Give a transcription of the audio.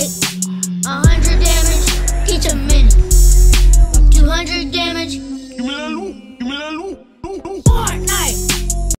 right.